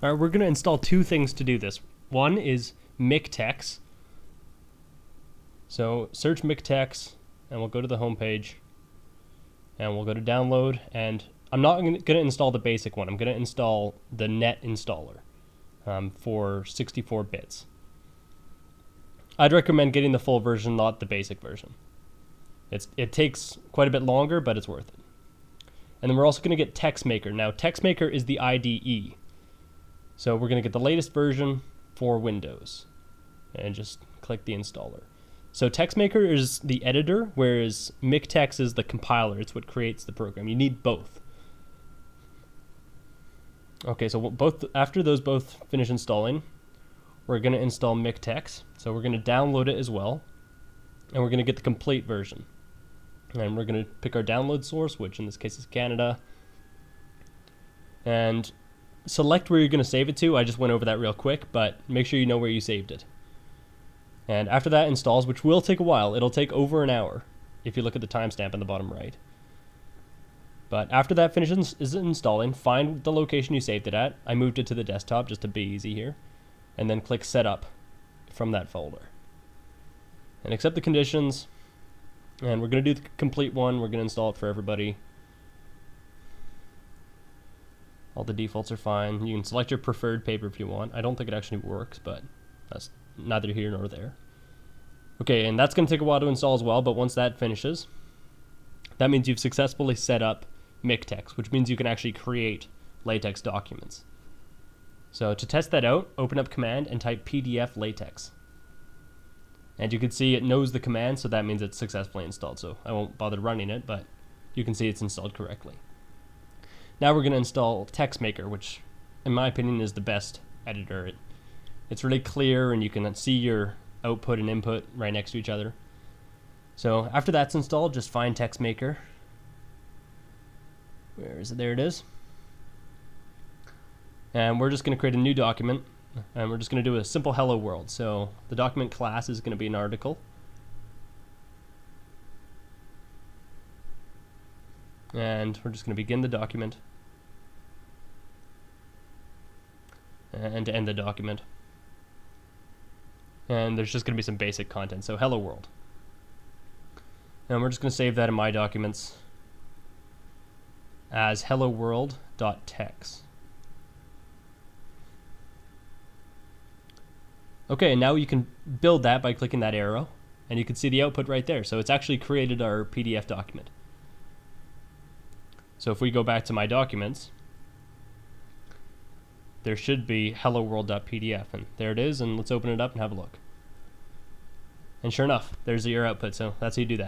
All right, we're going to install two things to do this. One is MiKTeX. So search MiKTeX, and we'll go to the home page, and we'll go to download. And I'm not going to install the basic one. I'm going to install the net installer um, for 64 bits. I'd recommend getting the full version, not the basic version. It's it takes quite a bit longer, but it's worth it. And then we're also going to get Texmaker. Now, Texmaker is the IDE. So we're going to get the latest version for Windows. And just click the installer. So Texmaker is the editor, whereas MiKTeX is the compiler. It's what creates the program. You need both. Okay, so both after those both finish installing, we're going to install MiKTeX. So we're going to download it as well. And we're going to get the complete version. And we're going to pick our download source, which in this case is Canada. And select where you're going to save it to. I just went over that real quick, but make sure you know where you saved it. And after that installs, which will take a while, it'll take over an hour if you look at the timestamp in the bottom right. But after that finishes is installing, find the location you saved it at. I moved it to the desktop just to be easy here. And then click setup from that folder. And accept the conditions. And we're going to do the complete one. We're going to install it for everybody. All the defaults are fine. You can select your preferred paper if you want. I don't think it actually works, but that's neither here nor there. Okay, and that's going to take a while to install as well, but once that finishes, that means you've successfully set up MiKTeX, which means you can actually create LaTeX documents. So to test that out, open up command and type PDF LaTeX. And you can see it knows the command, so that means it's successfully installed. So I won't bother running it, but you can see it's installed correctly. Now we're going to install Texmaker, which in my opinion is the best editor. It, it's really clear and you can see your output and input right next to each other. So after that's installed, just find Texmaker. Where is it? There it is. And we're just going to create a new document and we're just going to do a simple hello world. So the document class is going to be an article. And we're just going to begin the document Uh, and to end the document. And there's just going to be some basic content. So hello world. And we're just going to save that in my documents as hello world.tex. Okay, and now you can build that by clicking that arrow, and you can see the output right there. So it's actually created our PDF document. So if we go back to my documents, there should be hello world.pdf, and there it is, and let's open it up and have a look. And sure enough, there's the your output, so that's how you do that.